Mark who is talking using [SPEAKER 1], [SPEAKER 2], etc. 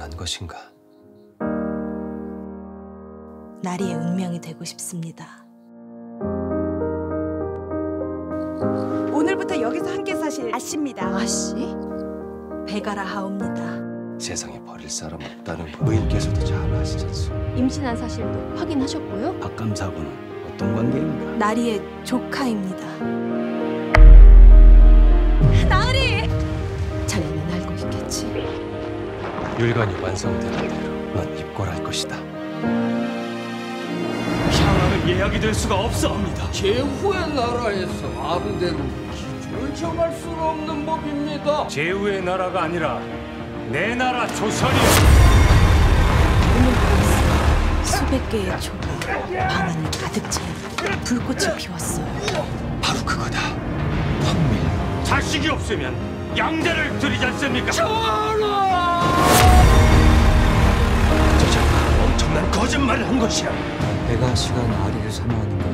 [SPEAKER 1] 한 것인가?
[SPEAKER 2] 나리의 운명이 되고 싶습니다.
[SPEAKER 3] 오늘부터 여기서 함께 사실 아씨입니다.
[SPEAKER 2] 아씨? 베가라 하옵니다.
[SPEAKER 1] 세상에 버릴 사람 없다는 거 부인께서도 잘 아시잖소.
[SPEAKER 4] 임신한 사실도 확인하셨고요.
[SPEAKER 5] 박감사고는 어떤 관계입니까?
[SPEAKER 2] 나리의 조카입니다.
[SPEAKER 1] 율관이 완성되는 대로 넌 입궐할 것이다.
[SPEAKER 5] 평화는 예약이 될 수가 없사옵니다.
[SPEAKER 6] 제후의 나라에서 아무데도 기준을 정할 수 없는 법입니다.
[SPEAKER 5] 제후의 나라가 아니라 내 나라 조선이요.
[SPEAKER 2] 수백 개의 조가 방 안을 가득 채 불꽃이 피웠어요.
[SPEAKER 1] 바로 그거다. 황밀.
[SPEAKER 5] 자식이 없으면 양자를 드리지 않습니까?
[SPEAKER 1] 것이야.
[SPEAKER 7] 내가 시간 아리를 사모하는 건